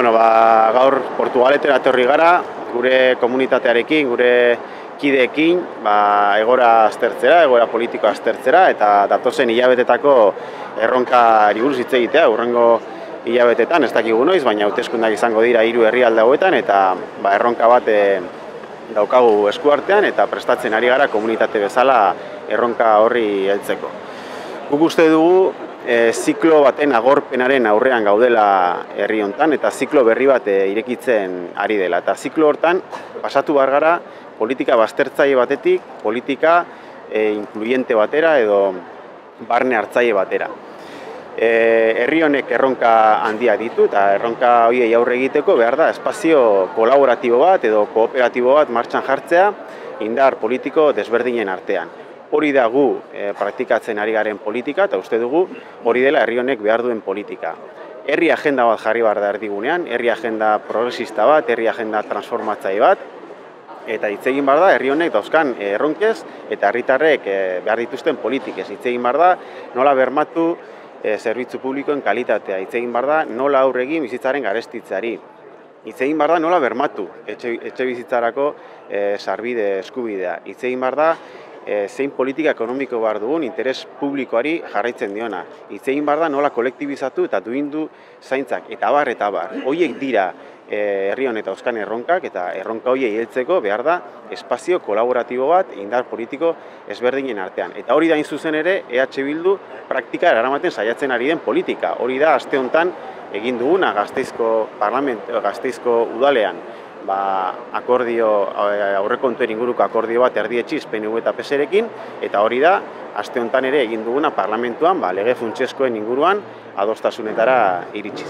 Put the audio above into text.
Bueno, ba, gaur Portugaletera etorri gara, gure komunitatearekin, gure kideekin, ba, egora aztertzera, egora politikoa aztertzera, eta datozen hilabetetako erronka buruz hitz egitea, urrengo hilabetetan, ez dakigu noiz, baina hauteskundak izango dira hiru herrialde hauetan, eta ba, erronka bat e, daukagu eskuartean, eta prestatzen ari gara komunitate bezala erronka horri heltzeko. Guk uste dugu e, ziklo baten agorpenaren aurrean gaudela herri hontan eta ziklo berri bat e, irekitzen ari dela. Eta ziklo hortan pasatu bar gara politika baztertzaile batetik, politika e, inkluyente batera edo barne hartzaile batera. E, herri honek erronka handia ditu eta erronka horiei aurre egiteko behar da espazio kolaboratibo bat edo kooperatibo bat martxan jartzea indar politiko desberdinen artean hori da gu e, praktikatzen ari garen politika eta uste dugu hori dela herri honek behar duen politika. Herri agenda bat jarri behar da erdigunean, herri agenda progresista bat, herri agenda transformatzaile bat, eta hitz egin behar da herri honek dauzkan erronkez eta herritarrek e, behar dituzten politikez. Hitz egin behar da nola bermatu zerbitzu publikoen kalitatea, hitz egin behar da nola aurregin bizitzaren garestitzeari. Hitz egin behar da nola bermatu etxe, etxe bizitzarako sarbide eskubidea. Hitz egin behar da e, zein politika ekonomiko behar dugun interes publikoari jarraitzen diona. Itzein behar da nola kolektibizatu eta duindu zaintzak, eta bar, eta bar. Hoiek dira e, herri honetan euskan erronkak, eta erronka hoiei heltzeko behar da espazio kolaboratibo bat indar politiko ezberdinen artean. Eta hori da zuzen ere, EH Bildu praktika eramaten saiatzen ari den politika. Hori da, aste honetan, egin duguna gazteizko parlament, gazteizko udalean ba, akordio, eh, aurrekontuen inguruko akordio bat erdietxiz PNU eta PSRekin, eta hori da, aste honetan ere egin duguna parlamentuan, ba, lege funtseskoen inguruan adostasunetara iritsiz.